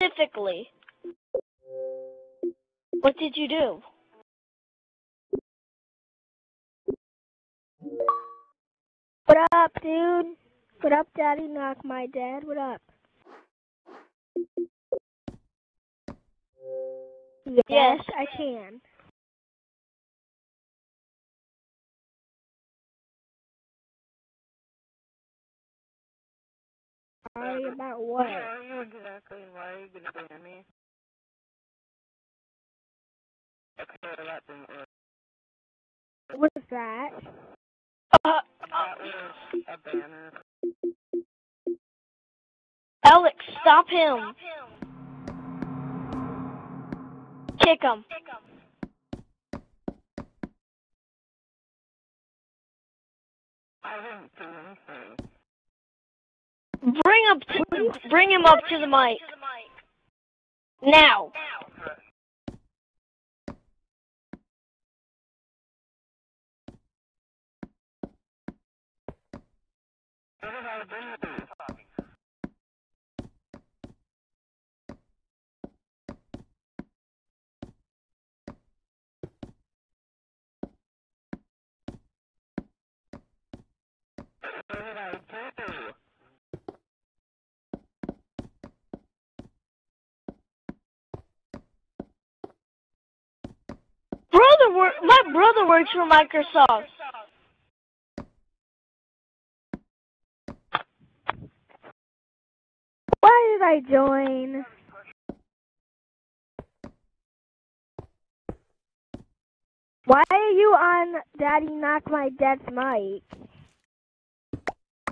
specifically. What did you do? What up, dude? What up, Daddy? Knock my dad. What up? Yes, Yes. I can. Sorry about what? Yeah, exactly. Why are you gonna ban me? Okay, that didn't work. What is that? Uh, That was a banner. Alex, stop him. Kick him. I didn't do anything. Bring up, bring him up to the mic now. What did I do? What did I do? Brother, wor- my brother works for Microsoft. Why did I join? Why are you on Daddy Knock My Dad's mic?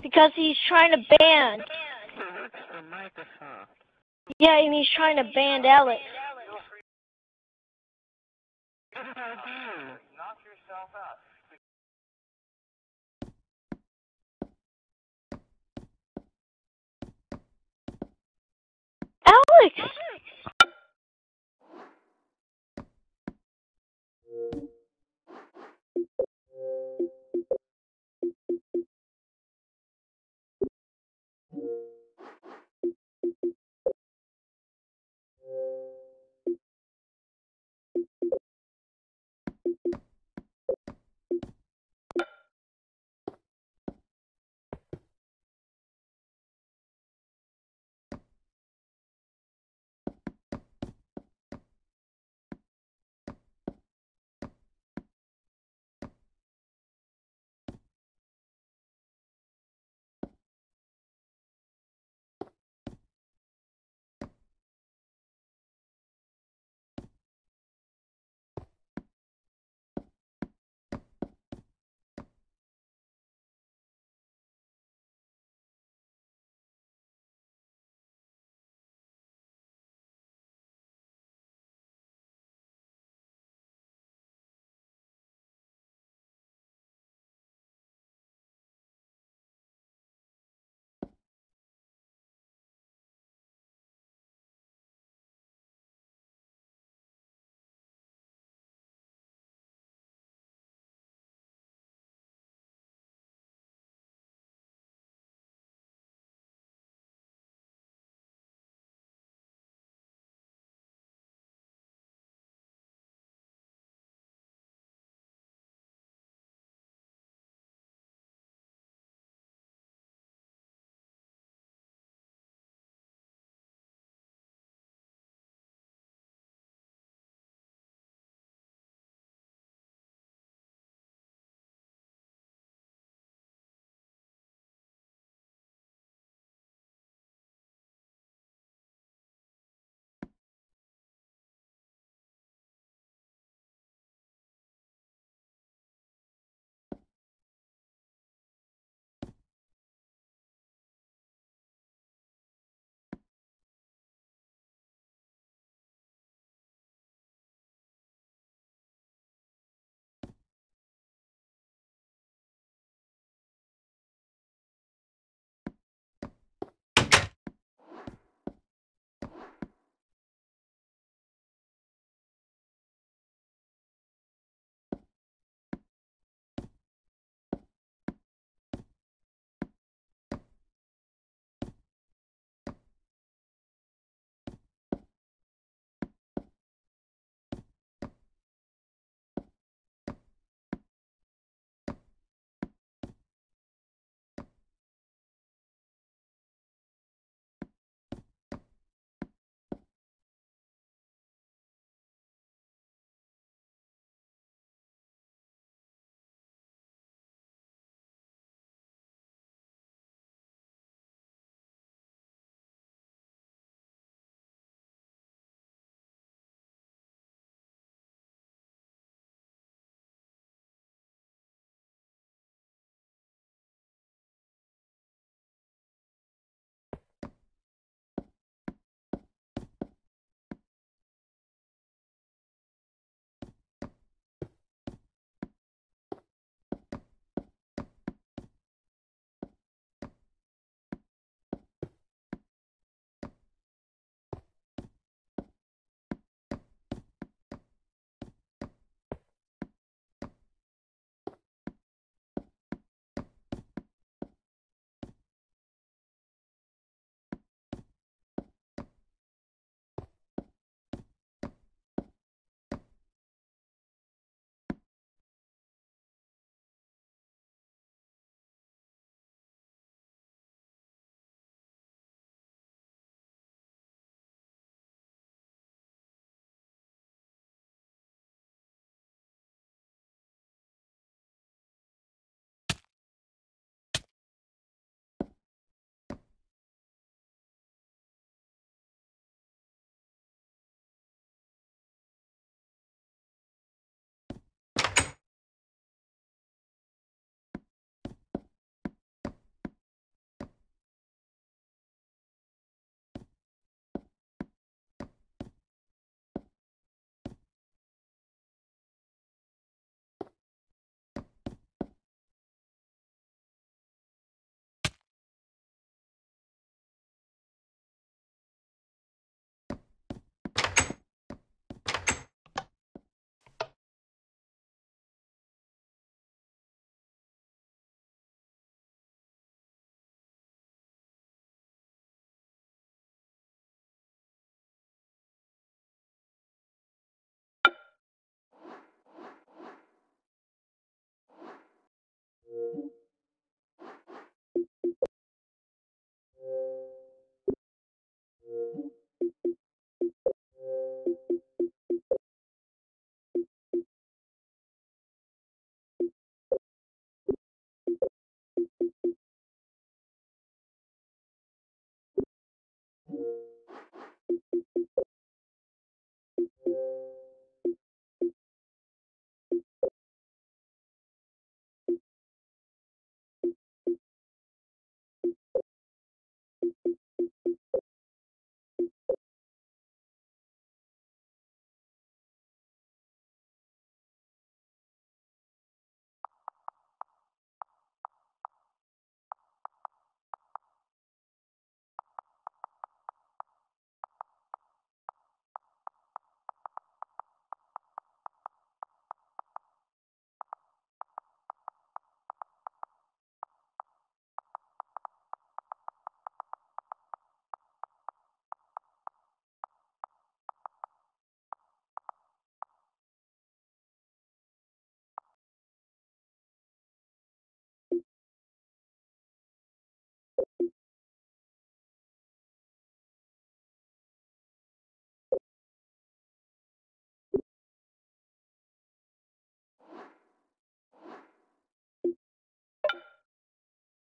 Because he's trying to ban. He works for Microsoft. Yeah, and he's trying to ban Alex. Knock yourself out. Alex!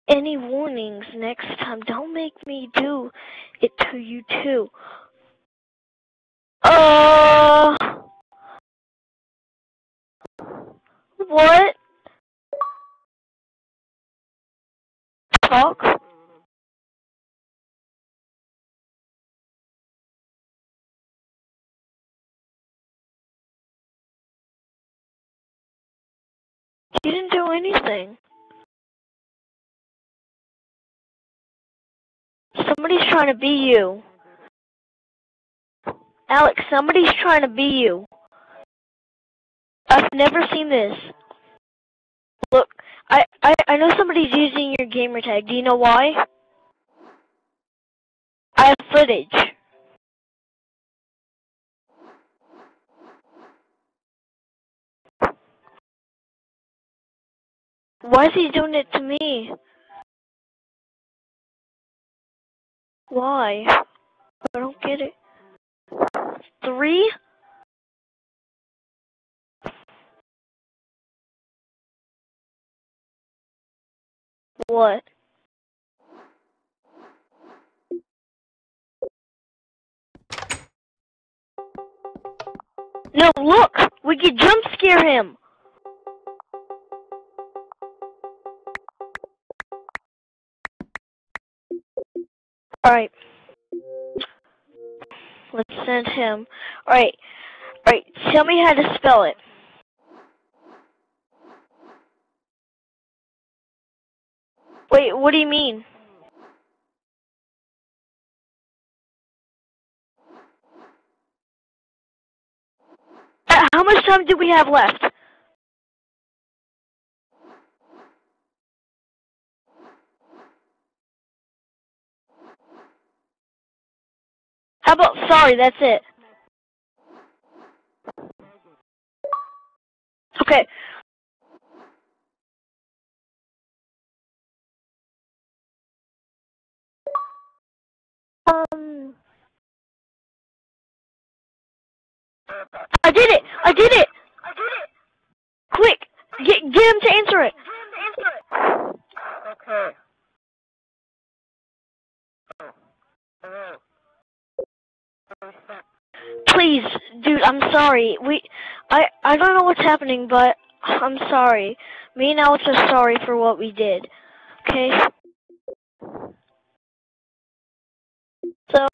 Any warnings next time? Don't make me do it to you too. Uh. What? Talk? You didn't do anything. Somebody's trying to be you. Alex, somebody's trying to be you. I've never seen this. Look, I, I, I know somebody's using your gamer tag. Do you know why? I have footage. Why is he doing it to me? Why? I don't get it. Three? What? No, look! We could jump scare him! Alright. Let's send him. Alright. Alright, tell me how to spell it. Wait, what do you mean? Uh, How much time do we have left? How about sorry, that's it. Okay. Um, I did it! I did it! I did it! Quick! Get get him to answer it! Okay. Oh. Hello. Please, dude, I'm sorry. We I I don't know what's happening, but I'm sorry. Me and Alex are sorry for what we did. Okay? So,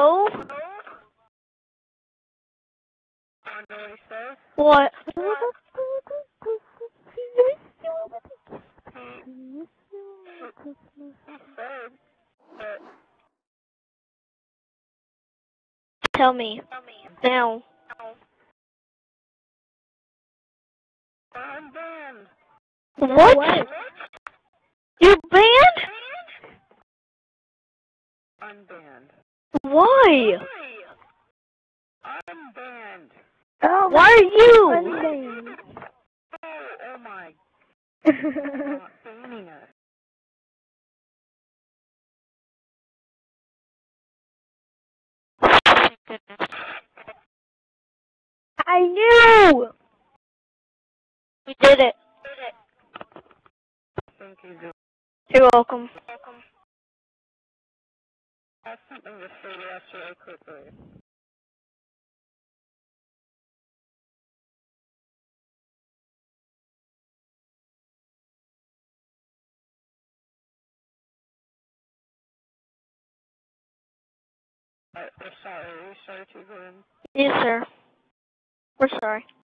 what said that Tell me. Now. I'm banned. What? You're banned? I'm banned. Why? I'm banned. oh, Why are you? Unbanned. Oh, oh my banning us. You're welcome. I have something to say to us really quickly. I, I'm sorry, are we sorry to go in? Yes, sir. We're sorry.